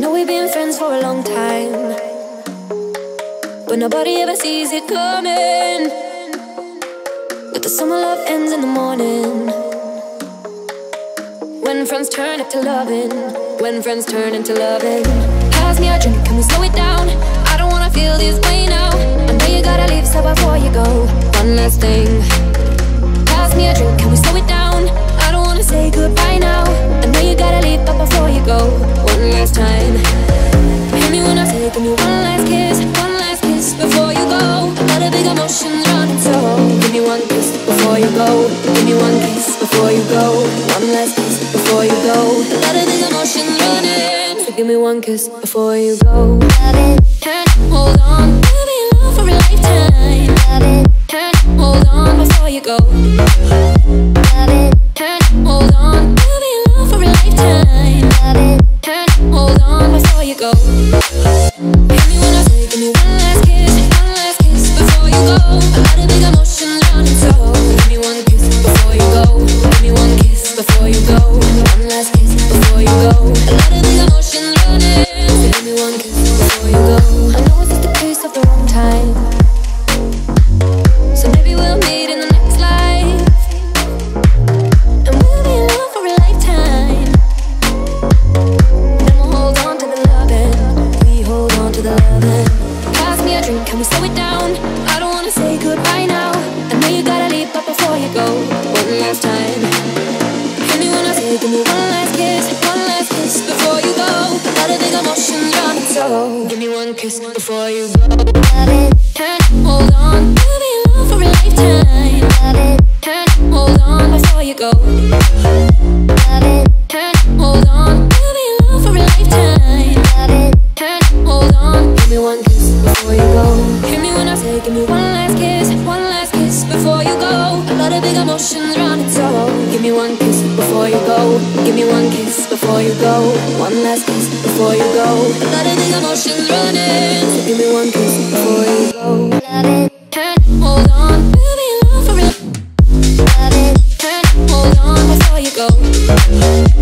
know we've been friends for a long time, but nobody ever sees it coming. But the summer love ends in the morning. When friends turn into loving, when friends turn into loving. Pass me a drink, can we slow it down? I don't wanna feel this way now. I know you gotta leave. Go. Give me one kiss before you go. One last kiss before you go. A lot of big emotions running, so give me one kiss before you go. Love it, turn, hold on, we'll be in love for a lifetime. Love it, turn, hold on before you go. Love it, turn, hold on, we'll be in love for a lifetime. Love it, turn, hold on before you go. Hit me I give me one last kiss, one last kiss before you go. One last kiss before you go. A lot of big emotions running, give me one kiss before you go. I know of the wrong time, so maybe we'll meet in the next life, and we'll be in love for a lifetime. Then we'll hold on to the loving. We hold on to the loving. Pass me a drink, can we slow it down? I don't wanna say goodbye now. I know you gotta leave, but before you go, one last time. So give me one kiss before you go. Love it, hold on, be in love for a lifetime. Love it, hold on before you go. Love it, hold on, be in love for a lifetime. Love it, hold on, give me one kiss before you go. Me give me one last kiss, one last kiss before you go. A lot of big emotions give me one kiss before you go. Give me one kiss before you go. One last kiss before you go. These emotions running. Give me one kiss before you go. Love it, turn, hold on, baby, love for real. Love it, turn, hold on before you go.